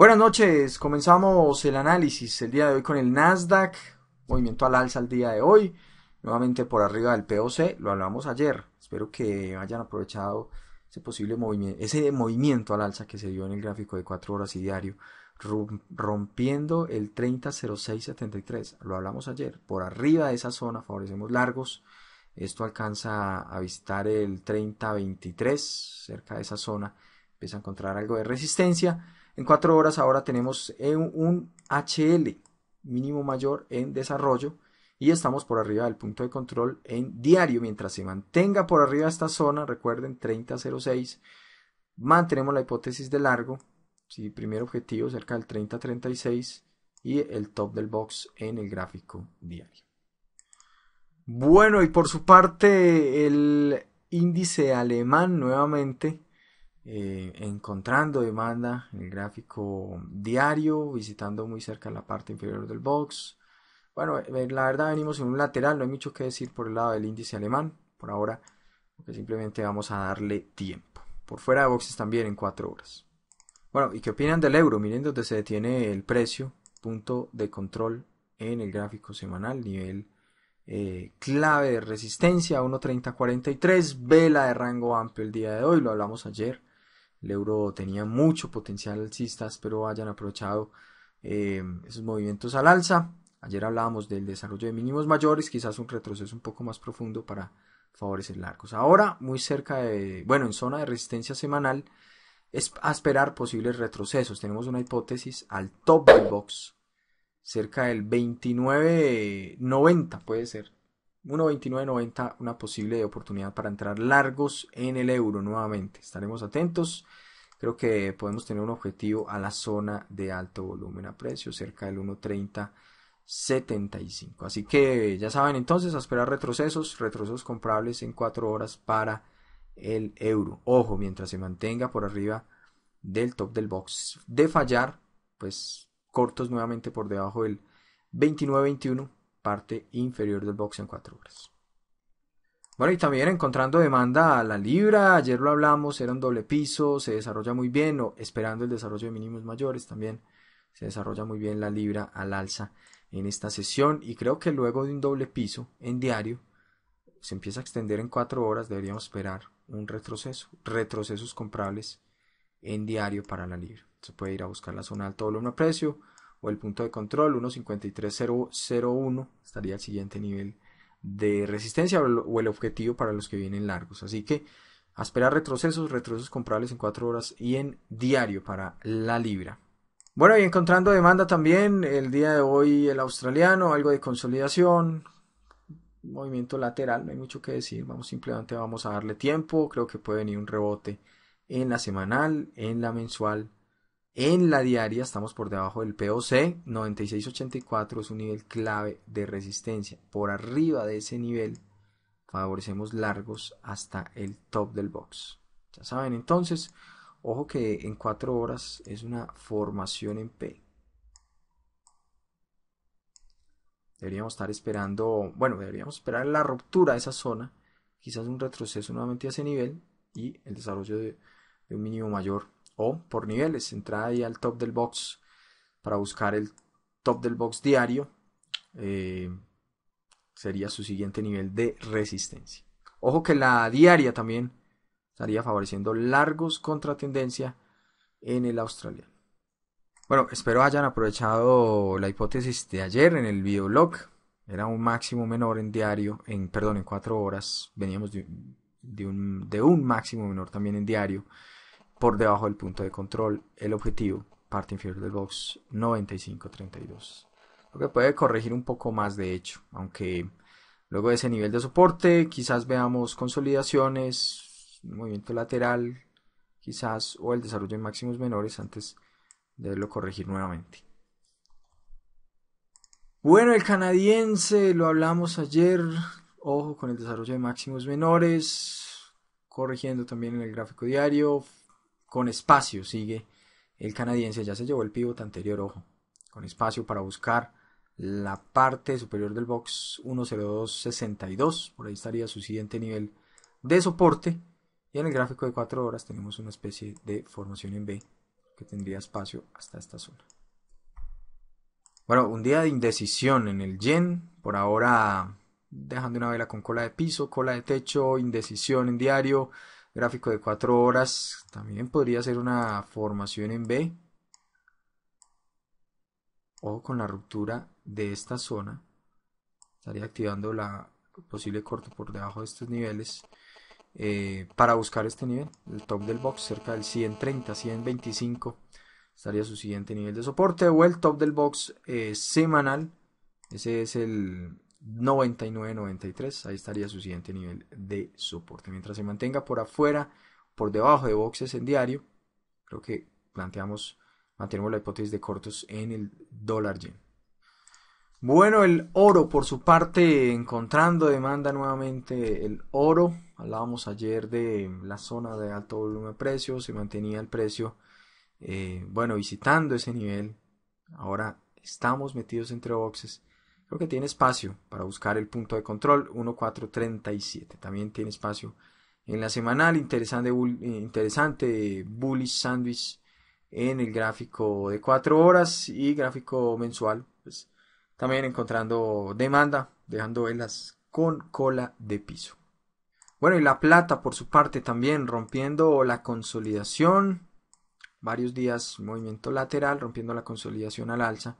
Buenas noches, comenzamos el análisis el día de hoy con el Nasdaq, movimiento al alza el día de hoy, nuevamente por arriba del POC, lo hablamos ayer, espero que hayan aprovechado ese posible movimiento, ese movimiento al alza que se dio en el gráfico de 4 horas y diario, rompiendo el 300673, lo hablamos ayer, por arriba de esa zona favorecemos largos, esto alcanza a visitar el 3023, cerca de esa zona, empieza a encontrar algo de resistencia, en 4 horas ahora tenemos un HL mínimo mayor en desarrollo y estamos por arriba del punto de control en diario. Mientras se mantenga por arriba esta zona, recuerden 30.06, mantenemos la hipótesis de largo, ¿sí? primer objetivo cerca del 30.36 y el top del box en el gráfico diario. Bueno, y por su parte el índice alemán nuevamente eh, encontrando demanda en el gráfico diario, visitando muy cerca la parte inferior del box. Bueno, eh, la verdad venimos en un lateral, no hay mucho que decir por el lado del índice alemán, por ahora, porque simplemente vamos a darle tiempo. Por fuera de boxes también en 4 horas. Bueno, ¿y qué opinan del euro? Miren donde se detiene el precio, punto de control en el gráfico semanal, nivel eh, clave de resistencia 1.3043, vela de rango amplio el día de hoy, lo hablamos ayer el euro tenía mucho potencial alcista, espero hayan aprovechado eh, esos movimientos al alza. Ayer hablábamos del desarrollo de mínimos mayores, quizás un retroceso un poco más profundo para favorecer largos. Ahora, muy cerca de, bueno, en zona de resistencia semanal, es a esperar posibles retrocesos. Tenemos una hipótesis al top del box, cerca del 29.90 puede ser. 1.29.90 una posible oportunidad para entrar largos en el euro nuevamente. Estaremos atentos. Creo que podemos tener un objetivo a la zona de alto volumen a precio, cerca del 1.30.75. Así que ya saben entonces, a esperar retrocesos, retrocesos comprables en 4 horas para el euro. Ojo, mientras se mantenga por arriba del top del box. De fallar, pues cortos nuevamente por debajo del 29.21 parte inferior del box en 4 horas. Bueno, y también encontrando demanda a la libra, ayer lo hablamos, era un doble piso, se desarrolla muy bien, o esperando el desarrollo de mínimos mayores también se desarrolla muy bien la libra al alza en esta sesión y creo que luego de un doble piso en diario se empieza a extender en 4 horas, deberíamos esperar un retroceso, retrocesos comprables en diario para la libra. Se puede ir a buscar la zona alto volumen a precio, o el punto de control 1.5301 estaría el siguiente nivel de resistencia o el objetivo para los que vienen largos. Así que a esperar retrocesos, retrocesos comprables en 4 horas y en diario para la libra. Bueno, y encontrando demanda también el día de hoy el australiano, algo de consolidación, movimiento lateral, no hay mucho que decir, vamos simplemente vamos a darle tiempo, creo que puede venir un rebote en la semanal, en la mensual en la diaria estamos por debajo del POC, 9684 es un nivel clave de resistencia. Por arriba de ese nivel favorecemos largos hasta el top del box. Ya saben, entonces, ojo que en 4 horas es una formación en P. Deberíamos estar esperando, bueno, deberíamos esperar la ruptura de esa zona, quizás un retroceso nuevamente a ese nivel y el desarrollo de, de un mínimo mayor o por niveles, entrada ahí al top del box para buscar el top del box diario eh, sería su siguiente nivel de resistencia. Ojo que la diaria también estaría favoreciendo largos contra tendencia en el australiano. Bueno, espero hayan aprovechado la hipótesis de ayer en el videolog. Era un máximo menor en diario, en perdón, en cuatro horas. Veníamos de un máximo menor también en diario por debajo del punto de control el objetivo, parte inferior del box 95.32. Lo que puede corregir un poco más de hecho, aunque luego de ese nivel de soporte quizás veamos consolidaciones, movimiento lateral, quizás o el desarrollo de máximos menores antes de verlo corregir nuevamente. Bueno, el canadiense lo hablamos ayer, ojo con el desarrollo de máximos menores, corrigiendo también en el gráfico diario, con espacio sigue. El canadiense, ya se llevó el pivot anterior, ojo, con espacio para buscar la parte superior del box 10262, por ahí estaría su siguiente nivel de soporte. Y en el gráfico de 4 horas tenemos una especie de formación en B que tendría espacio hasta esta zona. Bueno, un día de indecisión en el yen, por ahora dejando una vela con cola de piso, cola de techo, indecisión en diario, gráfico de 4 horas, también podría ser una formación en B. Ojo con la ruptura de esta zona, estaría activando la posible corte por debajo de estos niveles eh, para buscar este nivel, el top del box cerca del 130, 125 estaría su siguiente nivel de soporte o el top del box eh, semanal ese es el 99.93 ahí estaría su siguiente nivel de soporte mientras se mantenga por afuera por debajo de boxes en diario creo que planteamos mantenemos la hipótesis de cortos en el dólar yen bueno, el oro por su parte encontrando demanda nuevamente el oro. Hablábamos ayer de la zona de alto volumen de precios, se mantenía el precio, eh, bueno, visitando ese nivel. Ahora estamos metidos entre boxes. Creo que tiene espacio para buscar el punto de control 1437. También tiene espacio en la semanal interesante, interesante bullish sandwich en el gráfico de 4 horas y gráfico mensual. Pues también encontrando demanda, dejando velas con cola de piso. Bueno, y la plata por su parte también rompiendo la consolidación. Varios días movimiento lateral, rompiendo la consolidación al alza.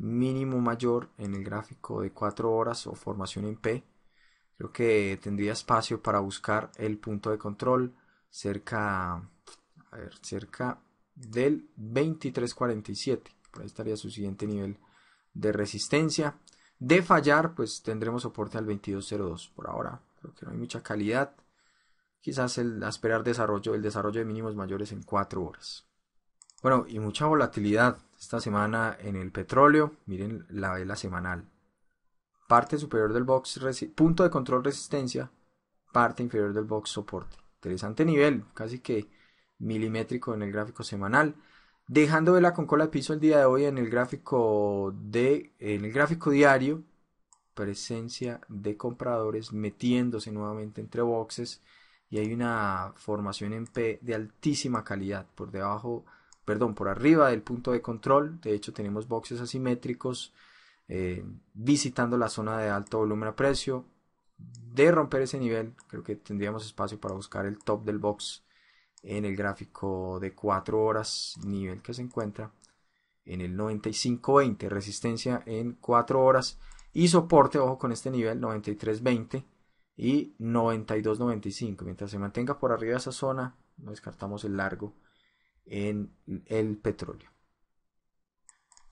Mínimo mayor en el gráfico de 4 horas o formación en P. Creo que tendría espacio para buscar el punto de control cerca, a ver, cerca del 2347. Por ahí estaría su siguiente nivel de resistencia. De fallar, pues tendremos soporte al 2202. Por ahora, creo que no hay mucha calidad. Quizás el esperar desarrollo, el desarrollo de mínimos mayores en 4 horas. Bueno, y mucha volatilidad esta semana en el petróleo. Miren la vela semanal. Parte superior del box, punto de control resistencia. Parte inferior del box soporte. Interesante nivel, casi que milimétrico en el gráfico semanal dejando vela con cola de piso el día de hoy en el gráfico de en el gráfico diario presencia de compradores metiéndose nuevamente entre boxes y hay una formación en P de altísima calidad por debajo perdón por arriba del punto de control de hecho tenemos boxes asimétricos eh, visitando la zona de alto volumen a precio de romper ese nivel creo que tendríamos espacio para buscar el top del box en el gráfico de 4 horas, nivel que se encuentra en el 95.20, resistencia en 4 horas y soporte, ojo con este nivel, 93.20 y 92.95. Mientras se mantenga por arriba de esa zona, no descartamos el largo en el petróleo.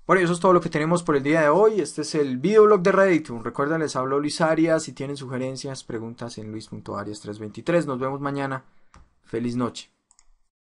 Bueno, eso es todo lo que tenemos por el día de hoy. Este es el videoblog de Reddit. Recuerda, les hablo Luis Arias. Si tienen sugerencias, preguntas en luis.arias323. Nos vemos mañana. Feliz noche.